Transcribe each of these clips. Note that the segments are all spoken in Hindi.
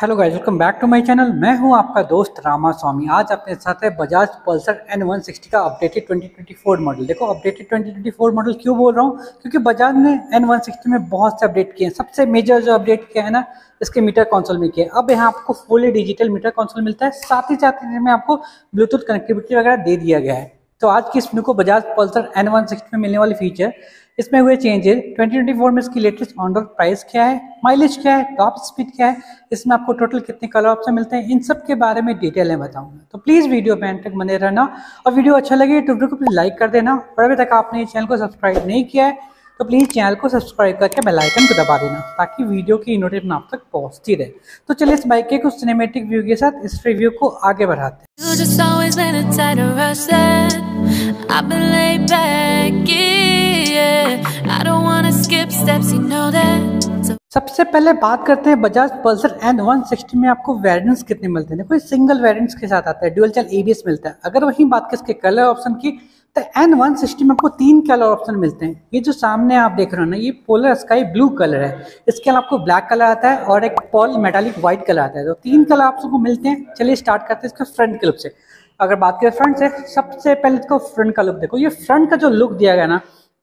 Hello guys welcome back to my channel मैं हूँ आपका दोस्त रामा स्वामी। आज अपने साथ है Bajaj Pulsar N one sixty का अपडेटेड 2024 मॉडल देखो अपडेटेड 2024 मॉडल क्यों बोल रहा हूँ? क्योंकि बजाज ने एन वन सिक्सटी में बहुत से अपडेट किए हैं। सबसे मेजर जो अपडेट किया है ना, इसके मीटर कॉन्सोल में किया अब यहाँ आपको फुली डिजिटल मीटर कॉन्सोल मिलता है। साथ ही साथ में आपको ब्लूटूथ कनेक्टिविटी वगैरह दे दिया गया है। तो आज की इस को Bajaj Pulsar N one sixty में मिलने वाली फीचर इसमें हुए चेंजेस 2024 में इसकी लेटेस्ट ऑन रोड प्राइस क्या है माइलेज क्या है टॉप स्पीड क्या है, इसमें आपको टोटल कितने कलर ऑप्शन मिलते हैं, इन सब के बारे में डिटेल में बताऊँगा। तो प्लीज़ वीडियो में एंड तक बने रहना, और वीडियो अच्छा लगे तो वीडियो को प्लीज़ लाइक कर देना, और अभी तक आपने चैनल को सब्सक्राइब नहीं किया है तो प्लीज़ चैनल को सब्सक्राइब करके बेल आइकन को दबा देना ताकि वीडियो की नोटिफिकेशन आप तक पहुँचती रहे। तो चलिए इस बाइक के कुछ सिनेमेटिक व्यू के साथ इस रिव्यू को आगे बढ़ाते हैं। सबसे पहले बात करते हैं बजाज पल्सर एन 160 में आपको वेरिएंट्स कितने मिलते हैं? कोई सिंगल वेरिएंट्स के साथ आता है ड्यूअल चल एबीएस मिलता है। अगर वही बात करें इसके कलर ऑप्शन की तो एन वन सिक्सटी में आपको तीन कलर ऑप्शन मिलते हैं। ये जो सामने आप देख रहे हो ना, ये पोलर स्काई ब्लू कलर है। इसके अलावा आपको ब्लैक कलर आता है और एक पॉल मेटालिक व्हाइट कलर आता है। तो तीन कलर ऑप्शन को मिलते हैं। चलिए स्टार्ट करते हैं इसका फ्रंट के लुक से। अगर बात करें फ्रंट से, सबसे पहले इसको फ्रंट का लुक देखो। ये फ्रंट का जो लुक दिया गया ना,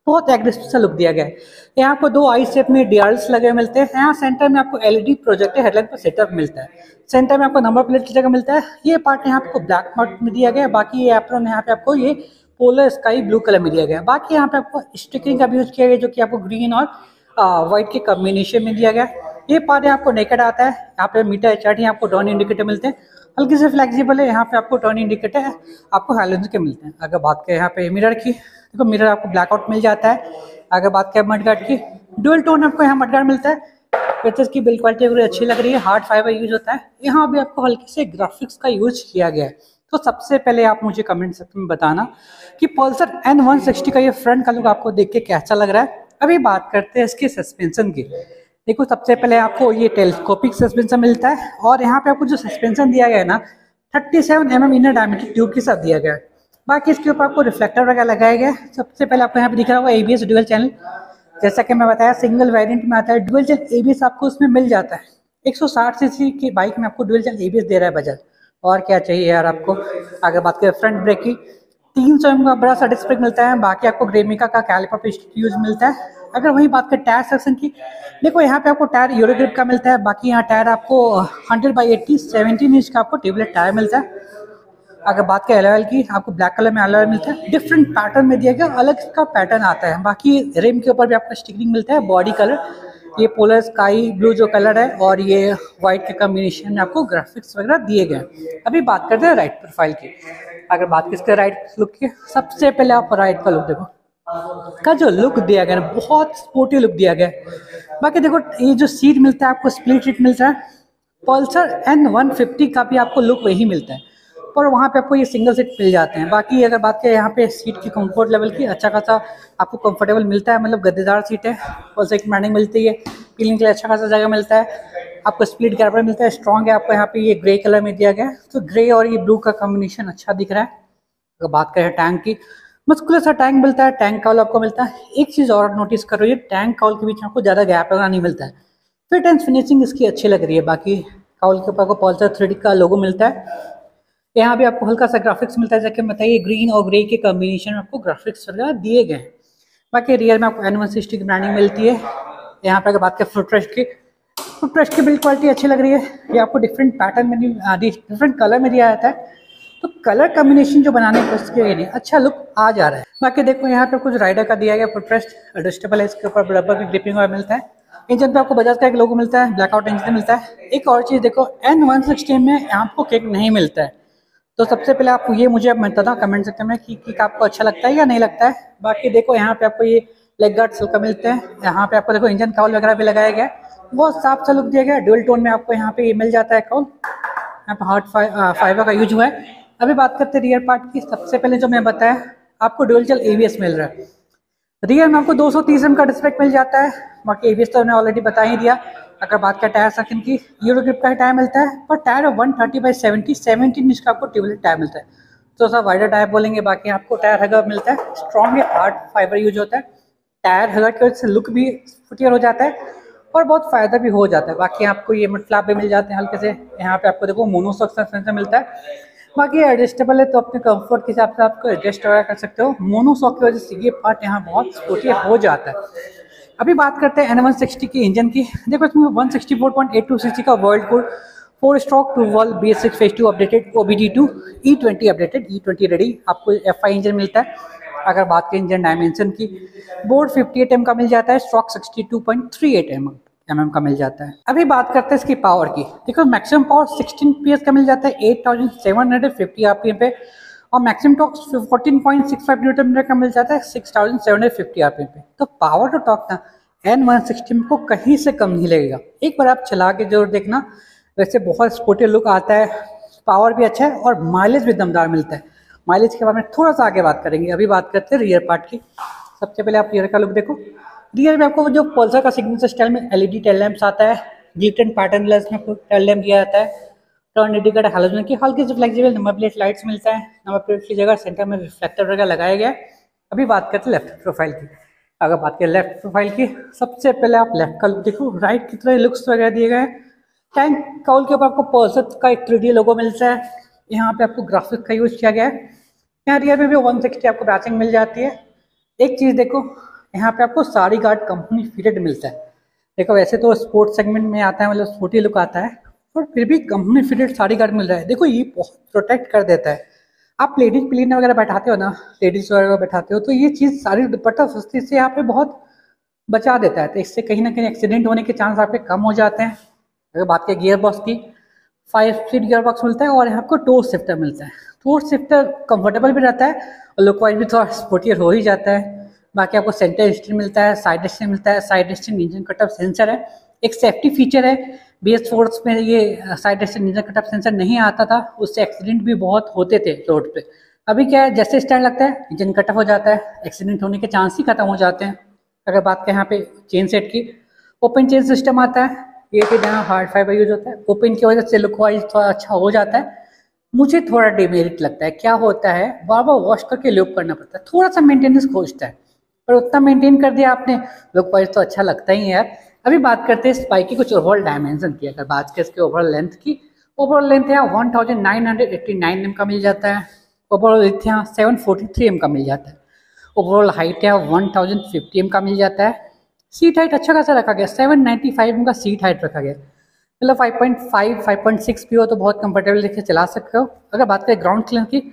बहुत एग्रेसिव सा लुक दिया गया है। यहाँ आपको दो आई शेप में डी लगे मिलते हैं। यहाँ सेंटर में आपको एलईडी प्रोजेक्टर हेडलाइट पर सेटअप मिलता है। सेंटर में आपको नंबर प्लेट की जगह मिलता है। ये पार्ट यहाँ आपको ब्लैक पार्ट में दिया गया है। बाकी ये एप्रोन यहाँ पे आपको ये पोलर स्काई ब्लू कलर में दिया गया बाकी यहाँ पे आपको स्टिकरिंग का भी यूज़ किया गया जो कि आपको ग्रीन और व्हाइट के कॉम्बिनेशन में दिया गया ये पार्ट आपको नेकेड आता है। यहाँ पे मीटर चार्ट आपको डॉन इंडिकेटर मिलते हैं। हल्की से फ्लेक्सिबल है, यहाँ पे आपको टर्न इंडिकेटर आपको हेलोजन के मिलते हैं। अगर बात करें यहाँ पे मिरर की, देखो तो मिरर आपको ब्लैकआउट मिल जाता है। अगर बात करें मडगार्ड की डुअल टोन आपको यहाँ मडगार्ड मिलता है। पिक्चर्स की बिल्ड क्वालिटी अगर अच्छी लग रही है हार्ड फाइबर यूज़ होता है। यहाँ भी आपको हल्के से ग्राफिक्स का यूज़ किया गया है। तो सबसे पहले आप मुझे कमेंट सेक्शन में बताना कि पल्सर एन वन सिक्सटी का ये फ्रंट का लुक आपको देख के कैसा लग रहा है? अभी बात करते हैं इसके सस्पेंशन की। देखो, सबसे पहले आपको ये टेलीस्कोपिक सस्पेंशन मिलता है और यहाँ पे आपको जो सस्पेंशन दिया गया है ना 37 seven M inner diameter tube के साथ दिया गया है। बाकी इसके ऊपर आपको रिफ्लेक्टर वगैरह लगाया गया है। सबसे पहले आपको यहाँ पे दिख रहा होगा एबीएस डुअल चैनल जैसा कि मैं बताया सिंगल वेरिएंट में आता है। डुअल चैनल एबीएस आपको उसमें मिल जाता है। 160 सीसी की बाइक में आपको डुअल चैनल एबीएस दे रहा है बजाज और क्या चाहिए यार आपको? अगर बात करें फ्रंट ब्रेक की। तीन सौ एम का बड़ा सा मिलता है, बाकी आपको ग्रेमिका का कैलिपर यूज़ मिलता है। अगर वही बात करें टायर सेक्शन की, देखो यहाँ पे आपको टायर यूरोग्रिप का मिलता है, बाकी यहाँ टायर आपको hundred by eighty seventeen inch का आपको ट्यूबलेट टायर मिलता है। अगर बात करें एलोवेल की, आपको ब्लैक कलर में एलोवेल मिलता है। डिफरेंट पैटर्न में दिया गया, अलग का पैटर्न आता है। बाकी रिम के ऊपर भी आपको स्टिकरिंग मिलता है बॉडी कलर ये पोलर स्काई ब्लू जो कलर है और ये व्हाइट के कॉम्बिनेशन में आपको ग्राफिक्स वगैरह दिए गए अभी बात करते हैं राइट प्रोफ़ाइल की। अगर बात किसके राइट लुक की, सबसे पहले आप राइट का लुक देखो। का जो लुक दिया गया ना बहुत स्पोर्टिव लुक दिया गया बाकी देखो, ये जो सीट मिलता है, आपको स्प्लिट सीट मिलता है। पल्सर एन वन फिफ्टी का भी आपको लुक वही मिलता है। पर वहाँ पे आपको ये सिंगल सीट मिल जाते हैं। बाकी अगर बात करें यहाँ पे सीट की कंफर्ट लेवल की अच्छा खासा आपको कंफर्टेबल मिलता है मतलब गद्देदार सीट है और एक मिलती है पीलिंग के लिए अच्छा खासा जगह मिलता है, आपको स्प्लिट गैपर मिलता है स्ट्रॉन्ग है, आपको यहाँ पे ये ग्रे कलर में दिया गया तो ग्रे और ये ब्लू का कॉम्बिनेशन अच्छा दिख रहा है। अगर बात करें टैंक की मस्कुलर सा टैंक मिलता है टैंक काउल आपको मिलता है। एक चीज़ और नोटिस करो ये टैंक काउल के बीच आपको ज़्यादा गैप वगैरह नहीं मिलता है। फिट एंड फिनिशिंग इसकी अच्छी लग रही है। बाकी काउल के ऊपर आपको पॉल्सर थ्री का लोगो मिलता है। यहाँ भी आपको हल्का सा ग्राफिक्स मिलता है, जैसे बताइए ग्रीन और ग्रे के कॉम्बिनेशन में आपको ग्राफिक्स वगैरह दिए गए हैं। बाकी रियल में आपको एन वन सिक्सटी की ब्रांडिंग मिलती है। यहाँ पे अगर बात करें फुट की फुट की बिल्ड क्वालिटी अच्छी लग रही है। ये आपको डिफरेंट पैटर्न में डिफरेंट कलर में दिया जाता है। तो कलर कॉम्बिनेशन जो बनाने की कोशिश की अच्छा लुक आ जा रहा है। बाकी देखो, यहाँ पे कुछ राइडर का दिया गया फुटरेस्ट एडजस्टेबल है, इसके ऊपर रबर की ग्रिपिंग और मिलता है। इंजन पे आपको बजाज का एक लोगो मिलता है ब्लैकआउट इंजन मिलता है। एक और चीज़ देखो एन वन सिक्सटी में आपको केक नहीं मिलता है। तो सबसे पहले आप ये मुझे आप बताना कमेंट सेक्शन में कि केक आपको अच्छा लगता है या नहीं लगता है। बाकी देखो, यहाँ पे आपको ये लेग गार्ड सिल्का मिलते हैं। यहाँ पे आपको देखो इंजन काउल वगैरह भी लगाया गया है। बहुत साफ़ सा लुक दिया गया डुअल टोन में आपको यहाँ पे ये मिल जाता है काउल यहाँ पे हार्ट फाइबर का यूज़ हुआ है। अभी बात करते हैं रियर पार्ट की। सबसे पहले जो मैं बताया, आपको डुअल चल एवीएस मिल रहा है। रियर में आपको 230 एम का डिस्प्लेक मिल जाता है। बाकी एवीएस तो मैंने ऑलरेडी बता ही दिया। अगर बात करें टायर सेक्शन की यूरो ग्रिप का टायर मिलता है, पर tyre one thirty by seventy seventeen inch का आपको ट्यूबलेट टायर मिलता है। तो सर वाइडर टायर बोलेंगे, बाकी आपको टायर हगर मिलता है स्ट्रॉन्ग हार्ड फाइबर यूज़ होता है। टायर हगर की वजह से लुक भी फुटियर हो जाता है, और बहुत फ़ायदा भी हो जाता है। बाकी आपको ये फ्लैप भी मिल जाते हैं हल्के से, यहाँ पे आपको देखो मोनोसॉक सेंसर मिलता है। बाकी एडजस्टेबल है तो अपने कंफर्ट के हिसाब से आपको एडजस्ट वगैरह कर सकते हो। मोनोसॉक की वजह से ये पार्ट यहाँ बहुत स्पोर्टी हो जाता है। अभी बात करते हैं एन वन सिक्सटी की इंजन की। देखो, इसमें वन सिक्सटी का world code four stroke two valve B S six two updated O B D two E twenty updated E twenty ready आपको एफ़ आई इंजन मिलता है। अगर बात करें इंजन डायमेंशन की बोर्ड फिफ्टी एट एम का मिल जाता है stroke sixty two point three eight M M का मिल जाता है। अभी बात करते हैं इसकी पावर की। देखो मैक्सिमम पावर 16 पीएस का मिल जाता है एट थाउज़ेंड सेवन 8750 आरपीएम पे। और मैक्सिमम टॉक 14.65 न्यूटन मीटर का मिल जाता है six thousand seven hundred 6750 RPM पे। तो पावर टू टॉक ना एन वन को कहीं से कम नहीं लगेगा। एक बार आप चला के ज़रूर देखना। वैसे बहुत स्पोर्टी लुक आता है। पावर भी अच्छा है और माइलेज भी दमदार मिलता है। माइलेज के बारे में थोड़ा सा आगे बात करेंगे। अभी बात करते हैं रियर पार्ट की। सबसे पहले आप रियर का लुक देखो। रियर में आपको जो पल्सर का सिग्नेचर स्टाइल में एलईडी टेल लैंप्स आता है। ग्लिटन पैटर्न में टेल लैंप दिया जाता है। टर्न हेलोजन की हल्की से फ्लेक्सिबल नंबर प्लेट लाइट्स मिलता है। नंबर प्लेट की जगह सेंटर में रिफ्लेक्टर वगैरह लगाया गया है। अभी बात करते लेफ़्ट प्रोफ़ाइल की। अगर बात करें लेफ़्ट प्रोफ़ाइल की, सबसे पहले आप लेफ़्ट का देखो। राइट की तरह लुक्स वगैरह दिए गए टैंक काउल के ऊपर आपको पल्सर का एक थ्री लोगो मिलता है। यहाँ पे आपको ग्राफिक का यूज़ किया गया है। यहाँ रियर में भी वन सिक्सटी आपको बैचिंग मिल जाती है। एक चीज़ देखो, यहाँ पे आपको साड़ी गार्ड कंपनी फिटेड मिलता है। देखो, वैसे तो स्पोर्ट्स सेगमेंट में आता है मतलब स्पोर्टी लुक आता है। पर फिर भी कंपनी फिटेड साड़ी गार्ड मिल रहा है। देखो, ये बहुत प्रोटेक्ट कर देता है। आप लेडीज़ प्लीन वगैरह बैठाते हो ना लेडीज़ वगैरह बैठाते हो तो ये चीज़ सारी दुपट्टा सस्ती से यहाँ पे बहुत बचा देता है। तो इससे कहीं ना कहीं एक्सीडेंट होने के चांस आपके कम हो जाते हैं। अगर बात करें गियर बॉक्स की फाइव स्पीड गियर बॉक्स मिलता है और यहाँ आपको टोर शिफ्टर मिलता है। टोर शिफ्टर कंफर्टेबल भी रहता है और लुक वाइज भी थोड़ा स्पोर्टियर हो ही जाता है। बाकी आपको सेंटर स्टेन मिलता है साइड स्टेन मिलता है। Side stand engine cutoff sensor है। एक सेफ्टी फीचर है। बी एस फोर्स में ये साइड इंजन कटअप सेंसर नहीं आता था, उससे एक्सीडेंट भी बहुत होते थे रोड पे। अभी क्या है, जैसे स्टैंड लगता है इंजन कटअप हो जाता है एक्सीडेंट होने के चांस ही खत्म हो जाते हैं। अगर बात करें यहाँ पे चेन सेट की ओपन चेन सिस्टम आता है, ये कि जहाँ हार्ड फाइबर यूज़ होता है। ओपन की वजह से लुक वाइज थोड़ा अच्छा हो जाता है। मुझे थोड़ा डिमेरिट लगता है, क्या होता है बार बार वॉश करके लुक करना पड़ता है, थोड़ा सा मेंटेनेंस खोजता है। पर उतना मेंटेन कर दिया आपने लुक वाइज तो अच्छा लगता ही है यार। अभी बात करते हैं इस बाइक की, कुछ ओवरऑल डायमेंशन की। अगर बात करें इसके ओवरऑल लेंथ की ओवरऑल लेंथ यहाँ one thousand nine hundred eighty nine M का मिल जाता है। ओवरऑल लेंथ यहाँ सेवन फोर्टी थ्री एम का मिल जाता है। ओवरऑल हाइट यहाँ वन थाउज़ेंड फिफ्टी एम का मिल जाता है। सीट हाइट अच्छा खासा रखा गया। सेवन नाइन्टी फाइव एम का सीट हाइट रखा गया। मतलब five point five five point six भी हो तो बहुत कंफर्टेबल देखिए चला सकते हो। अगर बात करें ग्राउंड क्लियरेंस की,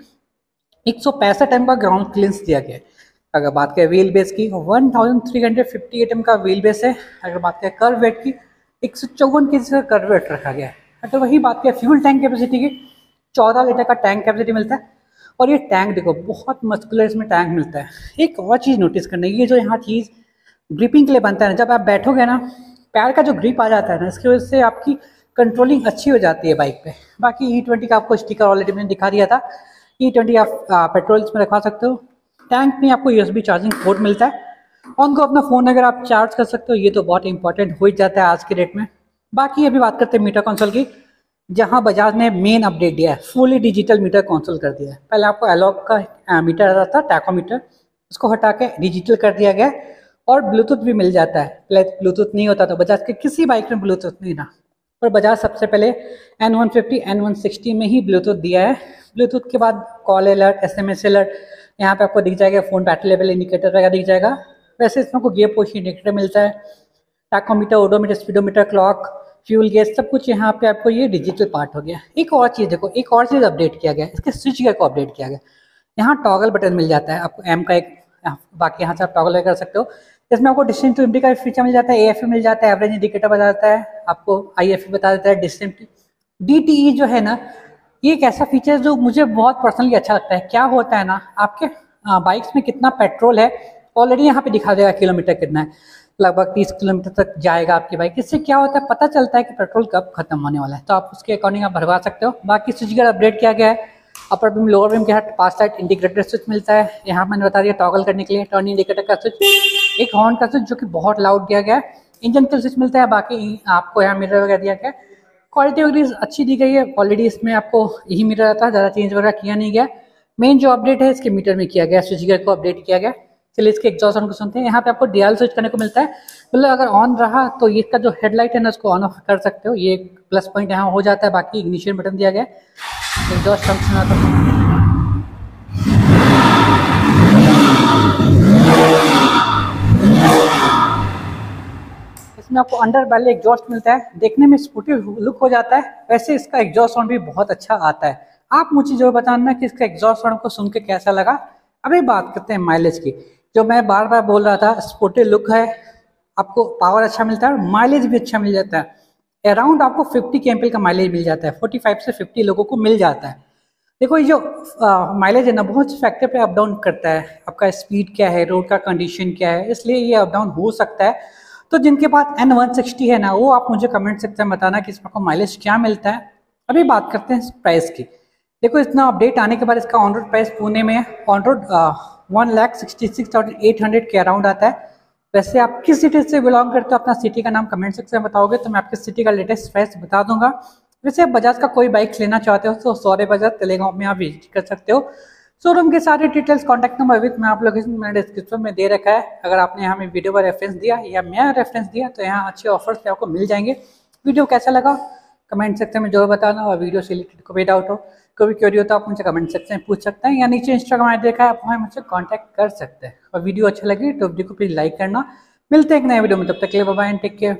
एक सौ पैंसठ एम का ग्राउंड क्लियरेंस दिया गया है। अगर बात करें व्हील बेस की one thousand three hundred fifty eight M का व्हील बेस है। अगर बात करें कर वेट की, एक सौ चौवन के जी का कर्व वेट रखा गया है। अगर वही बात करें फ्यूल टैंक कैपेसिटी की, चौदह लीटर का टैंक कैपेसिटी मिलता है। और ये टैंक देखो, बहुत मस्कुलर इसमें टैंक मिलता है। एक और चीज़ नोटिस करना ये जो यहाँ चीज़ ग्रिपिंग के लिए बनता है ना, जब आप बैठोगे ना, पैर का जो ग्रिप आ जाता है ना, इसकी वजह से आपकी कंट्रोलिंग अच्छी हो जाती है बाइक पे। बाकी ई e ट्वेंटी का आपको स्टिकर ऑलरेडी मैंने दिखा दिया था। ई e ट्वेंटी आप पेट्रोल इसमें रखवा सकते हो। टैंक में आपको यूएसबी चार्जिंग पोर्ट मिलता है। ऑन को अपना फ़ोन अगर आप चार्ज कर सकते हो, ये तो बहुत इंपॉर्टेंट हो ही जाता है आज के डेट में। बाकी अभी बात करते हैं मीटर कौंसल की, जहाँ बजाज ने मेन अपडेट दिया है फुली डिजिटल मीटर कौंसल कर दिया है। पहले आपको एलॉग का मीटर आता था टैकोमीटर उसको हटा के डिजिटल कर दिया गया और ब्लूटूथ भी मिल जाता है। पहले ब्लूटूथ नहीं होता था, बजाज के किसी बाइक में ब्लूटूथ नहीं था। पर बजाज सबसे पहले N one fifty N one sixty में ही ब्लूटूथ दिया है। ब्लूटूथ के बाद call alert S M S alert यहाँ पे आपको दिख जाएगा फ़ोन बैटरी लेवल इंडिकेटर वगैरह दिख जाएगा। वैसे इसमें आपको गियर पोस्ट इंडिकेटर मिलता है tachometer odometer speedometer clock fuel gas सब कुछ यहाँ पे आपको ये डिजिटल पार्ट हो गया। एक और चीज़ देखो, एक और चीज़ अपडेट किया गया, इसके स्विच गियर को अपडेट किया गया। यहाँ टॉगल बटन मिल जाता है, आपको एम का एक बाकी यहाँ से आप टॉगल कर सकते हो। इसमें आपको डिस्टेंस टू एमडी का फीचर मिल जाता है ए मिल जाता है एवरेज इंडिकेटर बता देता है, आपको आई बता देता है डिस्टेंस डी जो है ना ये एक ऐसा फीचर जो मुझे बहुत पर्सनली अच्छा लगता है। क्या होता है ना, आपके बाइक्स में कितना पेट्रोल है ऑलरेडी यहाँ पे दिखा देगा किलोमीटर कितना है। लगभग तीस किलोमीटर तक जाएगा आपकी बाइक इससे क्या होता है, पता चलता है कि पेट्रोल कब खत्म होने वाला है। तो आप उसके अकॉर्डिंग आप भरवा सकते हो। बाकी स्विच अपडेट किया गया है। अपर बिम लोअर बिम के साथ पास साइड इंटीग्रेटेड स्विच मिलता है। यहाँ मैंने बता दिया टॉगल करने के लिए टर्न इंडिकेटर का स्विच एक हॉर्न का स्विच जो कि बहुत लाउड दिया गया है। इंजन का स्विच मिलता है। बाकी आपको यहाँ मिरर वगैरह दिया गया क्वालिटी वगैरह अच्छी दी गई है ऑलरेडी इसमें आपको यही मिरर आता है ज़्यादा चेंज वगैरह किया नहीं गया। मेन जो अपडेट है, इसके मीटर में किया गया स्विच को अपडेट किया गया। चलिए इसके एग्जॉस्ट को सुनते हैं। यहाँ पे आपको डियल स्विच करने को मिलता है। मतलब अगर ऑन रहा तो इसका जो हेडलाइट है ना, उसको ऑन ऑफ़ कर सकते हो। ये प्लस पॉइंट यहाँ हो जाता है, बाकी इग्निशियन बटन दिया गया। है एग्जॉस्ट साउंड सुना तो इसमें आपको अंडर बैले एग्जॉस्ट मिलता है। देखने में स्पोर्टिव लुक हो जाता है। वैसे इसका एग्जॉस्ट साउंड भी बहुत अच्छा आता है। आप मुझे जो बताना कि इसका एग्जॉस्ट साउंड को सुन के कैसा लगा। अभी बात करते हैं माइलेज की। जो मैं बार बार बोल रहा था स्पोर्टिव लुक है, आपको पावर अच्छा मिलता है और माइलेज भी अच्छा मिल जाता है। अराउंड आपको 50 के का माइलेज मिल जाता है। 45 से 50 लोगों को मिल जाता है। देखो ये जो माइलेज है ना, बहुत से फैक्टर पे अप डाउन करता है। आपका स्पीड क्या है रोड का कंडीशन क्या है, इसलिए ये अप डाउन हो सकता है। तो जिनके पास एन वन सिक्सटी है ना, वो आप मुझे कमेंट सेक्शन में बताना कि इसमें आपको माइलेज क्या मिलता है। अभी बात करते हैं प्राइस की। देखो, इतना अपडेट आने के बाद इसका ऑन रोड प्राइस पुणे में on road one lakh sixty six thousand eight hundred के अराउंड आता है। वैसे आप किस सिटी से बिलोंग करते हो, अपना सिटी का नाम कमेंट सेक्शन में बताओगे तो मैं आपके सिटी का लेटेस्ट प्राइस बता दूँगा। वैसे आप बजाज का कोई बाइक लेना चाहते हो तो सौरे बजाज तेलेगांव में आप विज़िट कर सकते हो। शोरूम के सारे डिटेल्स कॉन्टैक्ट नंबर विथ मैं आप लोग मैंने डिस्क्रिप्शन में दे रखा है। अगर आपने हमें वीडियो का रेफरेंस दिया या मैं रेफरेंस दिया तो यहाँ अच्छे ऑफर्स पे आपको मिल जाएँगे। वीडियो कैसा लगा? कमेंट सेक्शन में जो बताना और वीडियो से रिलेटेड कोई डाउट हो, कोई भी क्योरी हो तो आप मुझे कमेंट सेक्शन में पूछ सकते हैं या नीचे इंस्टाग्राम आई देखा है, आप वहाँ मुझसे कॉन्टैक्ट कर सकते हैं। और वीडियो अच्छा लगे तो वीडियो को प्लीज़ लाइक करना। मिलते हैं एक नए वीडियो में, तब तक के लिए बाय टेक केयर